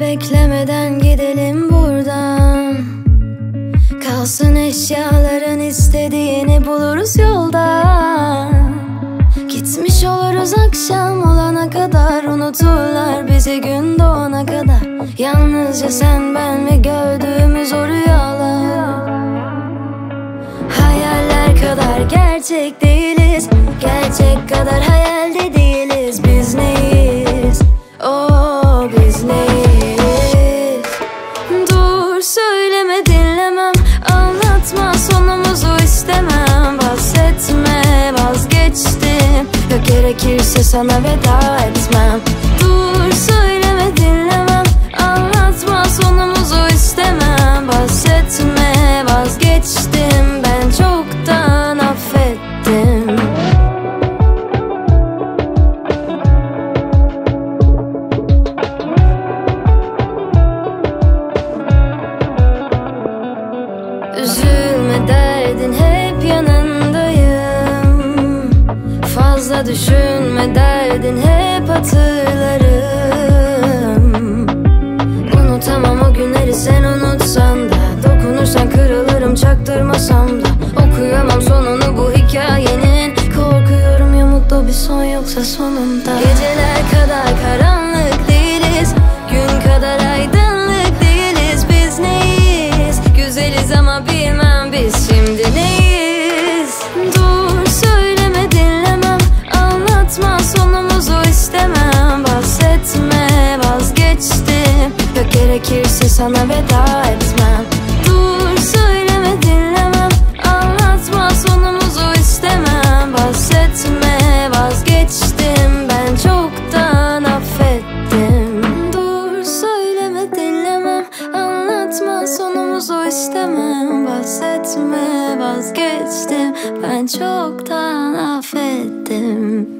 beklemeden gidelim buradan. Kalsın eşyaların istediğini buluruz yolda Gitmiş oluruz akşam olana kadar Unuturlar bizi gün doğana kadar. Yalnızca sen ben ve gördüğümüz o rüyalar. Hayaller kadar gerçek değiliz Gerçek kadar biz? Dur söyleme dinlemem. Anlatma sonumuzu istemem. Bahsetme vazgeçtim. Ya gerekirse sana veda etmem Fazla düşünme derdin hep hatırlarım. Unutamam o günleri sen unutsan da. Dokunursan kırılırım çaktırmasam da. Okuyamam sonunu bu hikayenin. Korkuyorum ya mutlu bir son yoksa sonunda. Geceler kadar karanlık sana veda etmem. Dur söyleme dinlemem. Anlatma sonumuzu istemem. Bahsetme vazgeçtim. Ben çoktan affettim. Dur söyleme dinlemem. Anlatma sonumuzu istemem. Bahsetme vazgeçtim. Ben çoktan affettim